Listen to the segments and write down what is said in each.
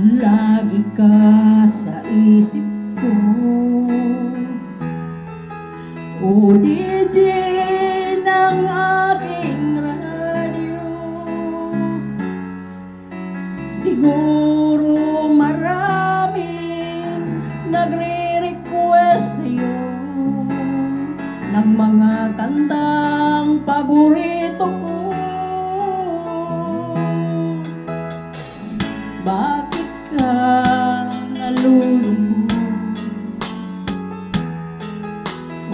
Lagi ka sa isip ko. O DJ ng aking radyo. Siguro maraming nagre-request sa'yo Ng mga kantang paborito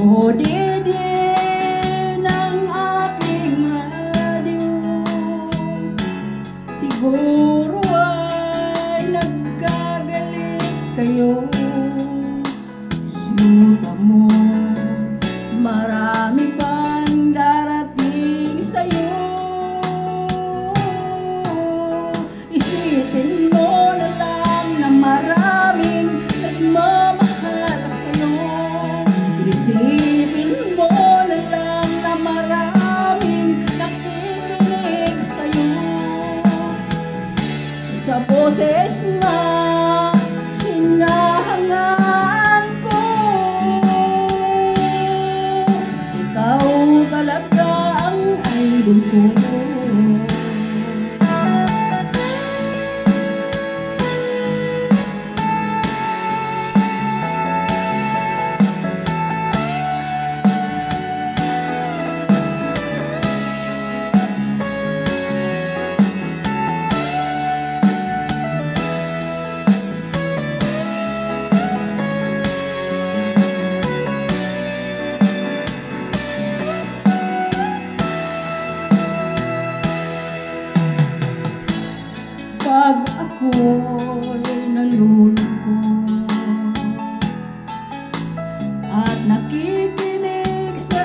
O dede ng aking radyo Siguro ay nagkagalit kayo Siyuta mo Marami pang darating sa'yo Isipin na lang na maraming nagmamahal sa'yo Sa Pag ako'y nalulungkot. At nakikinig sa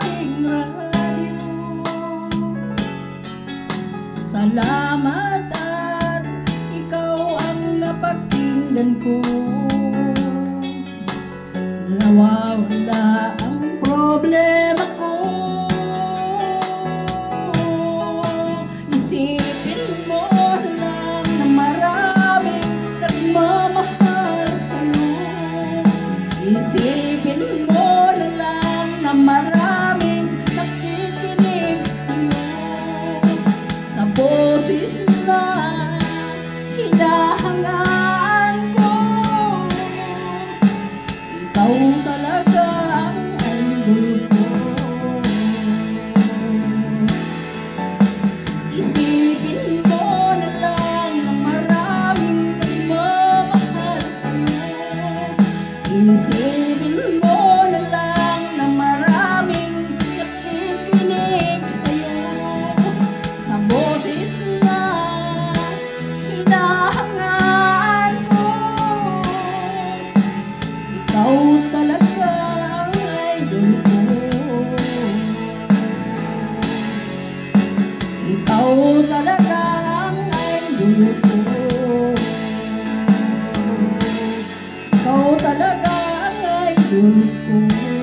aking radyo Salamat at ikaw ang napakinggan ko. Nawawala ang problema Thank you.